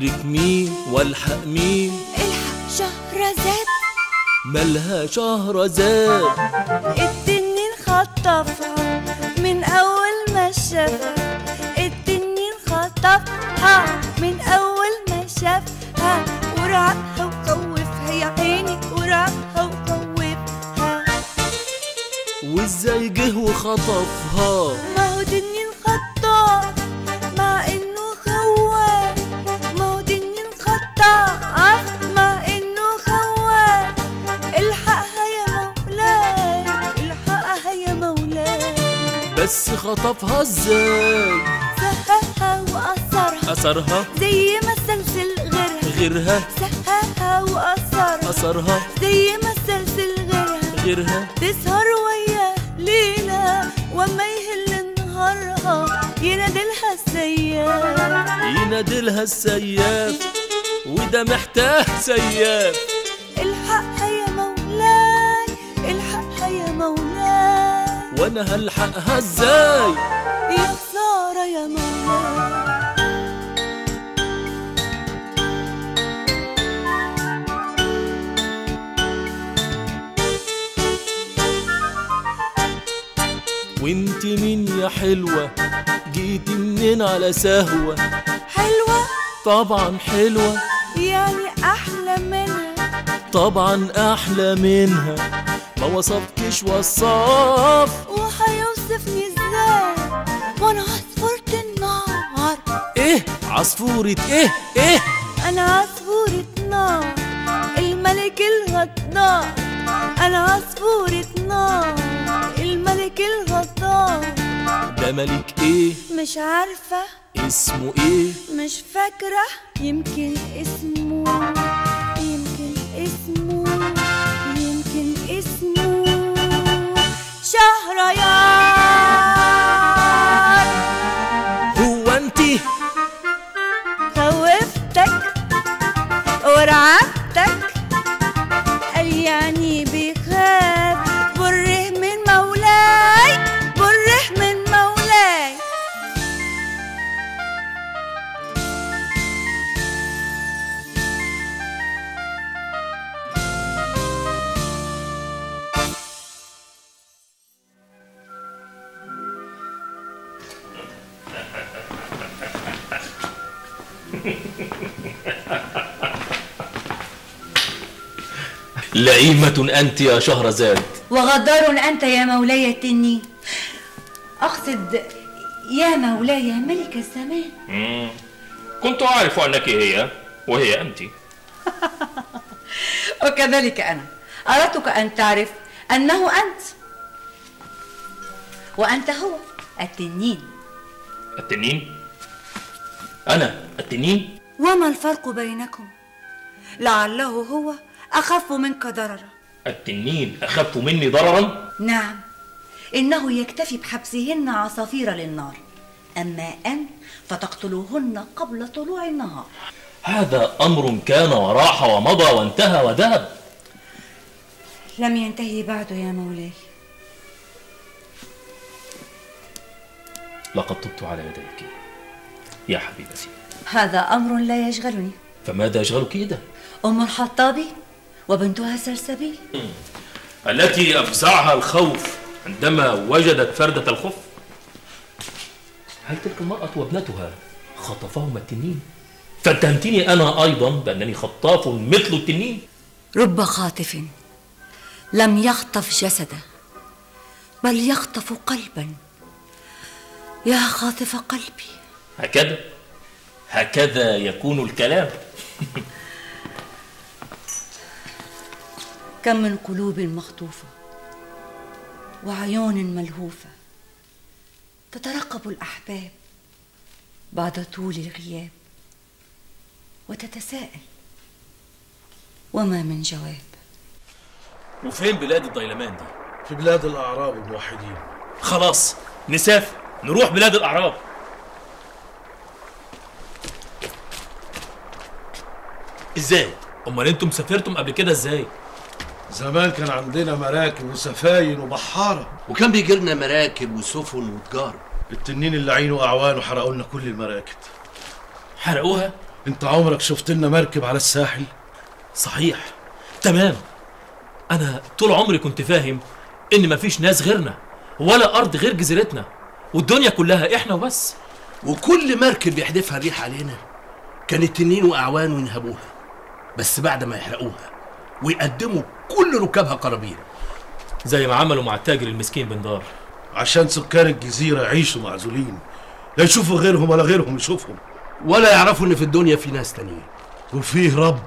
أدرك مين والحق مين؟ الحق شهرزاد مالها شهرزاد التنين خطفها من أول ما شافها التنين خطفها من أول ما شافها ورعبها وخوفها يا عيني ورعبها وخوفها وإزاي جه وخطفها؟ بس خطفها إزاي؟ سهاها وأثرها. أثرها؟ زي ما سلسل غيرها. غيرها؟ سهاها وأثرها. أثرها؟ زي ما سلسل غيرها. غيرها؟ تسهر وياه ليلة وما يهل نهارها. ينادلها السياف ينادلها السياف وده محتاج سياف وأنا هلحقها إزاي؟ يا خسارة يا مولاي وانت مين يا حلوة؟ جيتي منين على سهوة؟ حلوة؟ طبعا حلوة. يعني أحلى منها. طبعا أحلى منها. ما وصفتش وصاف. وهيوصفني إزاي؟ وأنا عصفورة النار. إيه؟ عصفورة إيه؟ إيه؟ أنا عصفورة نار. الملك الغدار أنا عصفورة نار. الملك الغدار ده ملك إيه؟ مش عارفة. اسمه إيه؟ مش فاكرة. يمكن اسمه شهريار لئيمة أنت يا شهرزاد وغدار أنت يا مولاي التنين أقصد يا مولاي ملك الزمان. كنت أعرف أنك هي وهي أنت. وكذلك أنا. أردتك أن تعرف أنه أنت. وأنت هو التنين. التنين؟ أنا التنين؟ وما الفرق بينكم؟ لعله هو أخف منك ضررا. التنين أخف مني ضررا؟ نعم. إنه يكتفي بحبسهن عصافير للنار. أما أن فتقتلوهن قبل طلوع النهار. هذا أمر كان وراح ومضى وانتهى وذهب. لم ينتهي بعد يا مولاي. لقد تبت على يديك يا حبيبتي. هذا أمر لا يشغلني. فماذا يشغلك إذا؟ أم الحطاب وبنتها سلسبيل. التي أفزعها الخوف عندما وجدت فردة الخف. هل تلك المرأة وابنتها خطفهما التنين؟ فاتهمتني أنا أيضا بأنني خطاف مثل التنين. رب خاطف لم يخطف جسدا بل يخطف قلبا. يا خاطف قلبي. هكذا هكذا يكون الكلام. كم من قلوب مخطوفة وعيون ملهوفة تترقب الأحباب بعد طول الغياب وتتساءل وما من جواب وفين بلاد الضيلمان دي؟ في بلاد الأعراب الموحدين خلاص نسافر نروح بلاد الأعراب إزاي؟ أمال أنتم سافرتم قبل كده إزاي؟ زمان كان عندنا مراكب وسفاين وبحارة. وكان بيجي لنا مراكب وسفن وتجار التنين اللي عينه أعوانه حرقوا لنا كل المراكب. حرقوها؟ أنت عمرك شفت لنا مركب على الساحل؟ صحيح. تمام. أنا طول عمري كنت فاهم إن مفيش ناس غيرنا ولا أرض غير جزيرتنا والدنيا كلها إحنا وبس. وكل مركب يحدفها الريح علينا. كان التنين واعوانه ينهبوها بس بعد ما يحرقوها ويقدموا كل ركابها قرابين زي ما عملوا مع التاجر المسكين بن دار. عشان سكان الجزيرة يعيشوا معزولين. لا يشوفوا غيرهم ولا غيرهم يشوفهم. ولا يعرفوا إن في الدنيا في ناس تانيين. وفيه رب.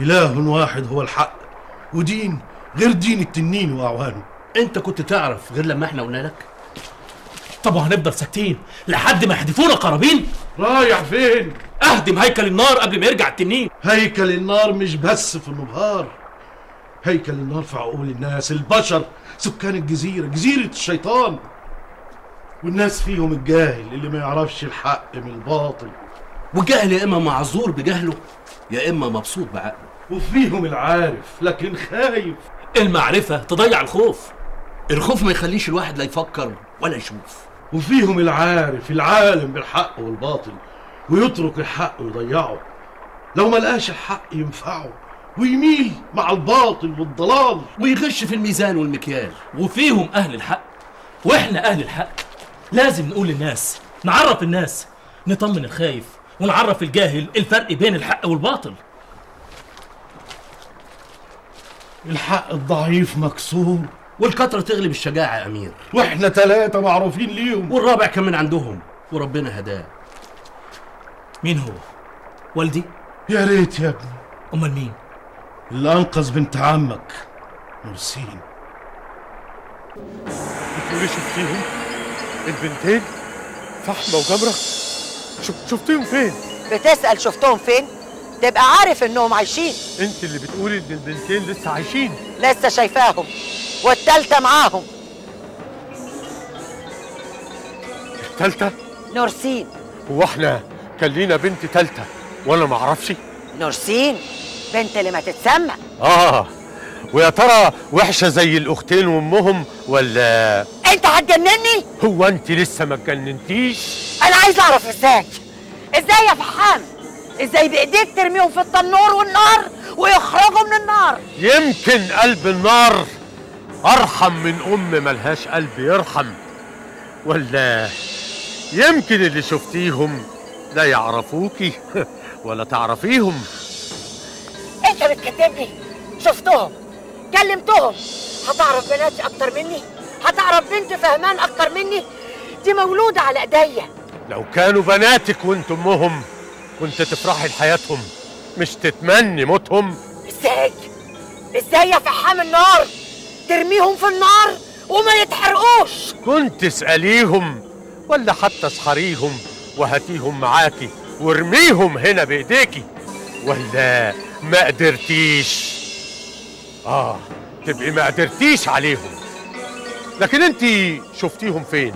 إله واحد هو الحق. ودين غير دين التنين وأعوانه. أنت كنت تعرف غير لما إحنا قلنا لك؟ طب وهنفضل ساكتين لحد ما يحدفونا قرابين؟ رايح فين؟ أهدم هيكل النار قبل ما يرجع التنين. هيكل النار مش بس في النبهار هيكل النار في عقول الناس البشر سكان الجزيرة جزيرة الشيطان. والناس فيهم الجاهل اللي ما يعرفش الحق من الباطل. والجاهل يا إما معذور بجهله يا إما مبسوط بعقله. وفيهم العارف لكن خايف. المعرفة تضيع الخوف. الخوف ما يخليش الواحد لا يفكر ولا يشوف. وفيهم العارف العالم بالحق والباطل ويترك الحق ويضيعه. لو ما لقاش الحق ينفعه. ويميل مع الباطل والضلال. ويغش في الميزان والمكيال. وفيهم أهل الحق وإحنا أهل الحق. لازم نقول للناس نعرف الناس نطمن الخايف ونعرف الجاهل الفرق بين الحق والباطل. الحق الضعيف مكسور. والكترة تغلب الشجاعة يا أمير. وإحنا ثلاثة معروفين ليهم. والرابع كان من عندهم؟ وربنا هداه. مين هو؟ والدي؟ يا ريت يا ابني. أمال مين؟ اللي أنقذ بنت عمك. نورسين بتقولي شفتيهم؟ البنتين؟ فحمة وجمرة شف- شفتيهم فين؟ بتسأل شفتهم فين؟ تبقى عارف إنهم عايشين. أنت اللي بتقولي إن البنتين لسه عايشين. لسه شايفاهم. والتالتة معاهم. التالتة؟ نورسين. هو إحنا كان لينا بنت تالتة وأنا ما أعرفش. نورسين؟ بنت اللي ما تتسمى. آه ويا ترى وحشة زي الأختين وأمهم ولا؟ أنت هتجنني؟ هو أنت لسه ما اتجننتيش؟ أنا عايز أعرف إزاي. إزاي يا فحام إزاي بإيديك ترميهم في التنور والنار ويخرجوا من النار؟ يمكن قلب النار أرحم من أم ملهاش قلب يرحم. ولا يمكن اللي شفتيهم لا يعرفوكي ولا تعرفيهم. بتكتبني شفتهم. كلمتهم. هتعرف بناتي أكتر مني؟ هتعرف بنت فهمان أكتر مني؟ دي مولودة على إيديا. لو كانوا بناتك وأنت أمهم كنت تفرحي لحياتهم مش تتمني موتهم. إزاي؟ إزاي يا فحام النار؟ ترميهم في النار وما يتحرقوش. كنت اسأليهم ولا حتى اسحريهم وهاتيهم معاكي وارميهم هنا بإيديكي. ولا ما قدرتيش. آه تبقي ما قدرتيش عليهم. لكن انت شفتيهم فين؟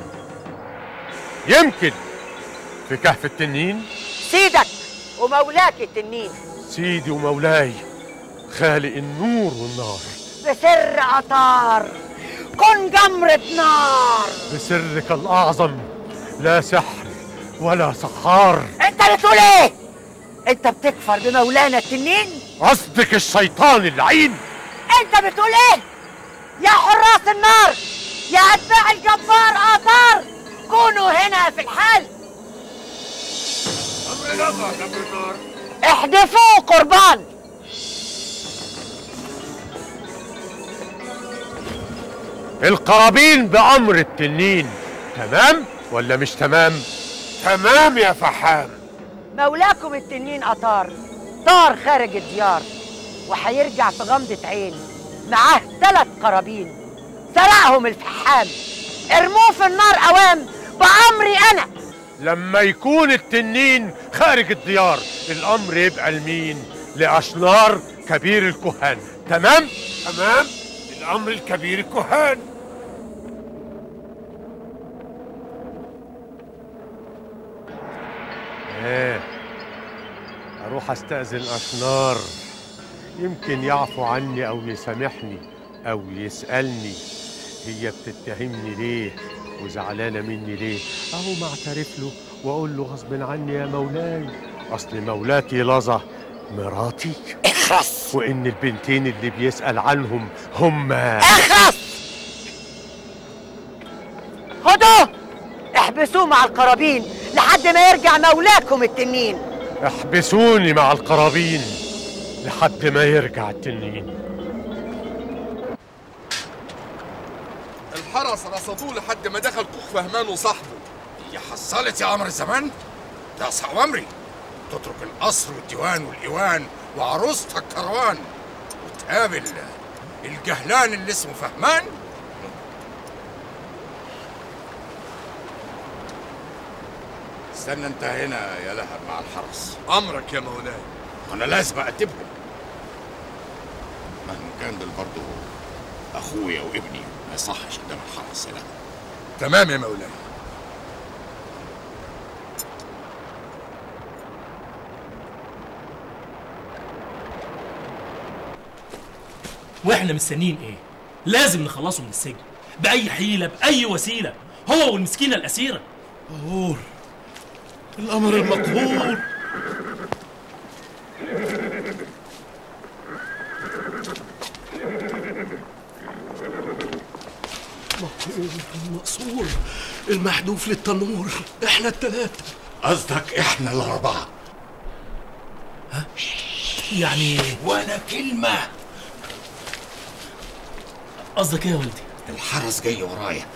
يمكن في كهف التنين؟ سيدك ومولاك التنين. سيدي ومولاي خالق النور والنار. بسر قطار كن جمرة نار. بسرك الأعظم لا سحر ولا سحار. انت بتقول إيه؟ انت بتكفر بمولانا التنين؟ قصدك الشيطان اللعين؟ انت بتقول إيه؟ يا حراس النار يا أتباع الجبار قطار كونوا هنا في الحال. احدفوا قربان. القرابين بأمر التنين تمام ولا مش تمام؟ تمام يا فحام. مولاكم التنين قطار طار خارج الديار وهيرجع في غمضة عين. معاه ثلاث قرابين سرقهم الفحام. ارموه في النار أوام بأمري أنا. لما يكون التنين خارج الديار الأمر يبقى لمين؟ لأشنار كبير الكهان. تمام؟ تمام؟ الأمر الكبير الكهان. إيه. أروح أستأذن أشنار. يمكن يعفو عني أو يسامحني أو يسألني. هي بتتهمني ليه وزعلانة مني ليه؟ أهو ما اعترف له وأقول له غصب عني يا مولاي. أصل مولاتي لظى مراتي. اخرس! وإن البنتين اللي بيسأل عنهم هما اخرس! خدوه احبسوه مع القرابين. لحد ما يرجع مولاكم التنين. احبسوني مع القرابين لحد ما يرجع التنين. الحرس رصدوه لحد ما دخل كوخ فهمان وصاحبه. هي حصلت يا عمر الزمان؟ ده صعب تترك القصر والديوان والإيوان وعروستها الكروان وتقابل الجهلان اللي اسمه فهمان؟ استنى انت هنا يا لهب مع الحرس. أمرك يا مولاي. وأنا لازم اقدمهم مهما كان دول برضه أخويا وابني ما يصحش قدام الحرس يا لهب. تمام يا مولاي. وإحنا مستنيين إيه؟ لازم نخلصه من السجن بأي حيلة بأي وسيلة هو والمسكينة الأسيرة. مقهور الأمر المقهور المقصور المحذوف للتنور. إحنا التلاتة قصدك إحنا الأربعة. يعني ولا كلمة. قصدك إيه يا ولدي؟ الحرس جاي ورايا.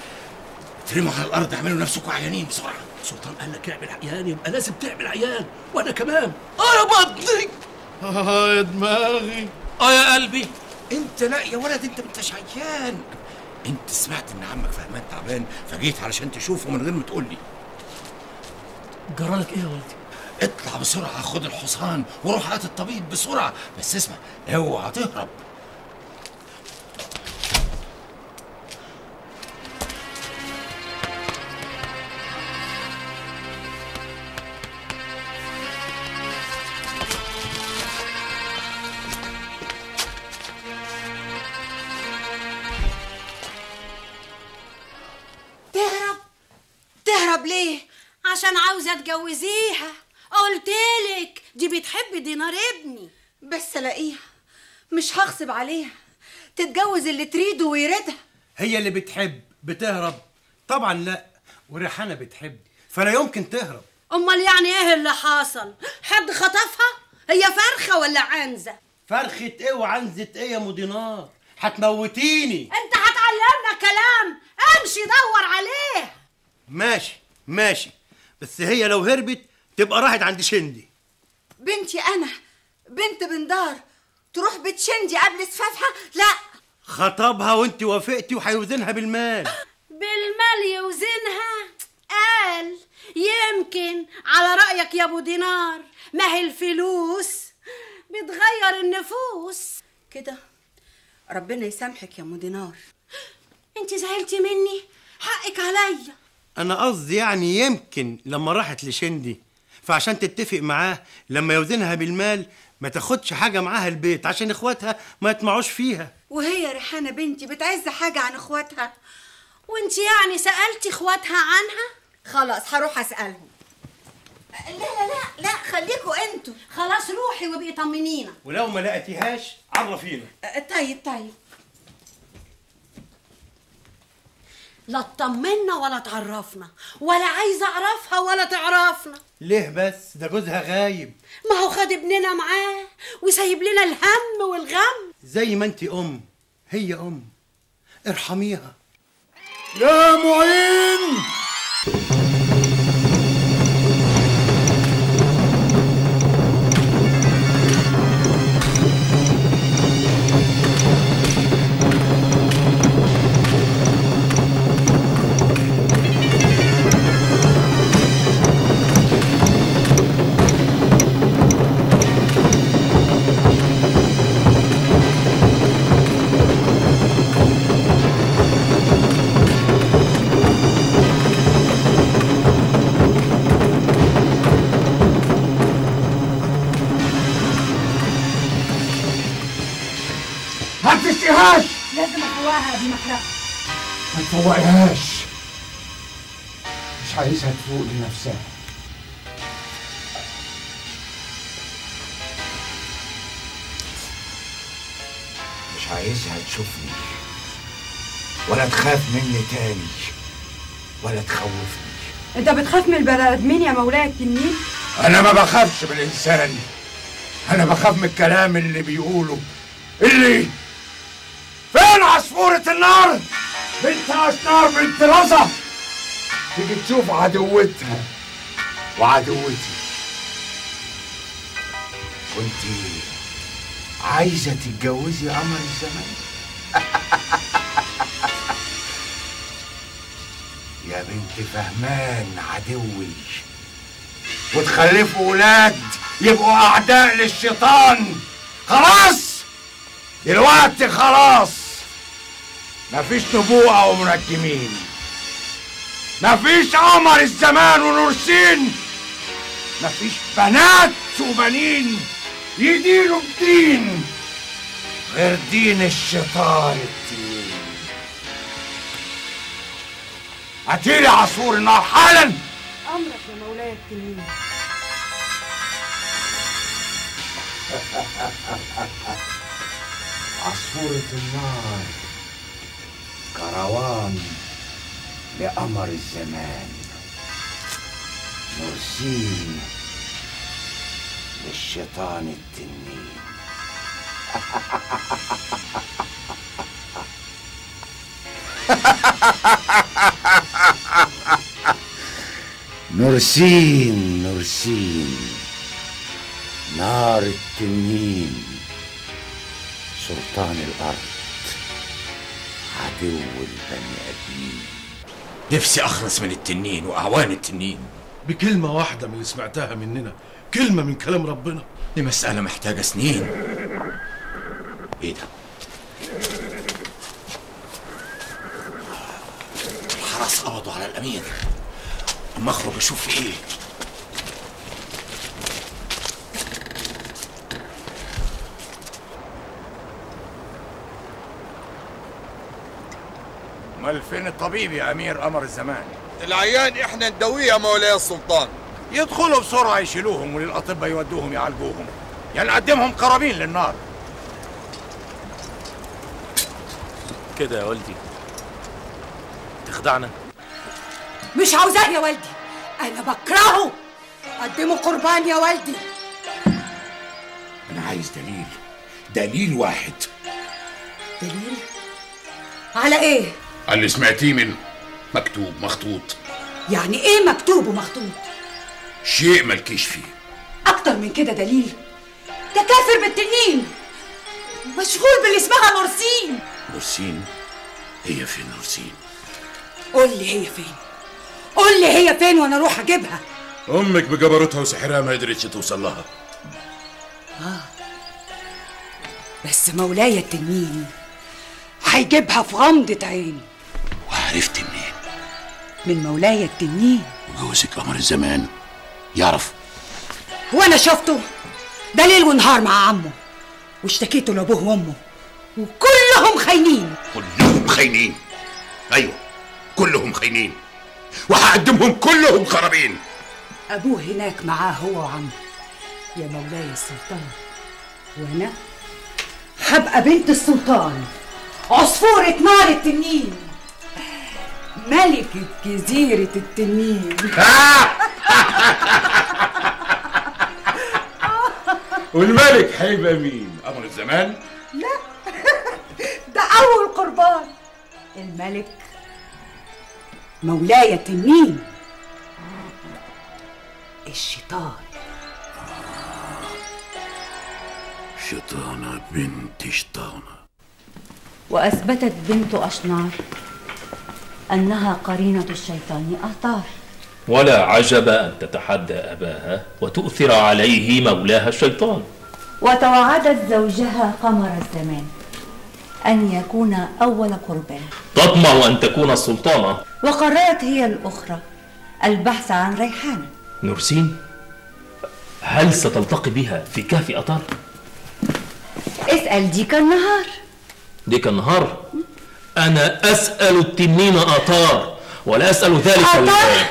ترموا على الأرض اعملوا نفسكم عيانين بسرعة. سلطان قال لك اعمل عيان يبقى لازم تعمل عيان وأنا كمان. آه يا بطني. آه يا دماغي. آه يا قلبي. أنت لا يا ولد أنت ما انتش عيان. أنت سمعت إن عمك فهمان تعبان فجيت علشان تشوفه من غير ما تقول لي. جرالك إيه يا ولدي؟ اطلع بسرعة خد الحصان وروح هات الطبيب بسرعة. بس اسمع اوعى تهرب. عشان عاوزة تجوزيها. قلتلك دي بتحب دينار ابني. بس ألاقيها. مش هغصب عليها. تتجوز اللي تريده ويريدها هي اللي بتحب بتهرب. طبعا لأ وريحانة بتحب فلا يمكن تهرب. أمال يعني إيه اللي حصل؟ حد خطفها؟ هي فرخة ولا عنزة؟ فرخة إيه وعنزة إيه يا مدينار هتموتيني. أنت هتعلمنا كلام. امشي دور عليه. ماشي ماشي. بس هي لو هربت تبقى راحت عند شندي. بنتي أنا بنت بندار تروح بيت شندي قبل سفافها لا. خطبها وانت وافقتي وهيوزنها بالمال. بالمال يوزنها؟ قال يمكن على رأيك يا أبو دينار ما هي الفلوس؟ بتغير النفوس. كده ربنا يسامحك يا ام دينار. انت زعلتي مني؟ حقك عليا. أنا قصدي يعني يمكن لما راحت لشندي. فعشان تتفق معاه لما يوزنها بالمال ما تاخدش حاجة معاها البيت عشان إخواتها ما يطمعوش فيها. وهي ريحانة بنتي بتعز حاجة عن إخواتها. وأنت يعني سألتي إخواتها عنها؟ خلاص هروح أسألهم. لا لا لا لا خليكوا أنتوا. خلاص روحي وابقي طمنينا. ولو ما لقيتيهاش عرفينا. أه، طيب طيب. لا تطمنا ولا تعرفنا ولا عايزه أعرفها ولا تعرفنا. ليه بس؟ ده جوزها غايب. ما هو خد ابننا معاه وسايب لنا الهم والغم. زي ما انت أم هي أم. ارحميها. يا معين! ما تفوقيهاش مش عايزها تفوق لنفسها. مش عايزها تشوفني. ولا تخاف مني تاني. ولا تخوفني. انت بتخاف من البني آدمين يا مولاي التنين؟ أنا ما بخافش من الإنسان. أنا بخاف من الكلام اللي بيقوله. اللي فين عصفورة النار؟ بنت اشنار بنت رزة تيجي تشوف عدوتها وعدوتي. كنتي عايزة تتجوزي قمر الزمان يا بنت فهمان عدوي. وتخلفوا ولاد يبقوا أعداء للشيطان. خلاص؟ دلوقتي خلاص. مفيش نبوءة ومنجمين مفيش قمر الزمان ونورسين مفيش بنات وبنين يدينوا بدين غير دين الشيطان التنين هاتيلي عصفور النار حالا. أمرك يا مولاي التنين. عصفورة النار. كروان لقمر الزمان. مرسين للشيطان التنين. نورسين نورسين نار التنين. سلطان الأرض. عدو البني آدمين. نفسي أخلص من التنين وأعوان التنين. بكلمة واحدة من اللي سمعتها مننا. كلمة من كلام ربنا. دي مسألة محتاجة سنين. إيه ده؟ الحرس قبضوا على الأمير. أما أخرج أشوف إيه. أمال فين الطبيب يا أمير قمر الزمان؟ العيان إحنا ندويه يا مولاي السلطان. يدخلوا بسرعة يشيلوهم وللأطباء يودوهم يعالجوهم. يعني نقدمهم قرابين للنار. كده يا والدي. تخدعنا؟ مش عاوزاه يا والدي. أنا بكرهه. قدموا قربان يا والدي. أنا عايز دليل. دليل واحد. دليل؟ على إيه؟ اللي سمعتيه منه مكتوب مخطوط. يعني إيه مكتوب ومخطوط؟ شيء مالكيش فيه. أكتر من كده دليل. ده كافر بالتنين. مشغول باللي اسمها نورسين. نورسين؟ هي فين نورسين؟ قول لي هي فين. قول لي هي فين وأنا أروح أجيبها. أمك بجبروتها وسحرها ما قدرتش توصل لها. آه. بس مولاي التنين هيجيبها في غمضة عين وعرفت منين؟ من مولاي التنين. وجوزك قمر الزمان. يعرف. وأنا شفته ده ليل ونهار مع عمه واشتكيته لابوه وأمه وكلهم خاينين. كلهم خاينين. أيوه كلهم خاينين. وهقدمهم كلهم خرابين. أبوه هناك معاه هو وعمه. يا مولاي السلطان وأنا هبقى بنت السلطان. عصفورة نار التنين. ملكة جزيرة التنين. والملك هيبقى مين؟ قمر الزمان؟ لا. ده أول قربان. الملك مولاي التنين الشيطان. شيطانة بنت شيطانة. وأثبتت بنت أشنار. أنها قرينة الشيطان أهطار ولا عجب أن تتحدى أباها وتؤثر عليه مولاها الشيطان. وتوعدت زوجها قمر الزمان أن يكون أول قربان تطمع أن تكون السلطانة. وقررت هي الأخرى البحث عن ريحان. نورسين هل ستلتقي بها في كهف أطار؟ اسأل ديك النهار. ديك النهار؟ أنا أسأل التنين آطار ولا أسأل ذلك أطار؟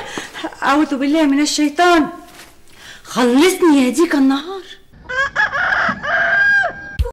أعوذ بالله من الشيطان. خلصني يا ديك النهار.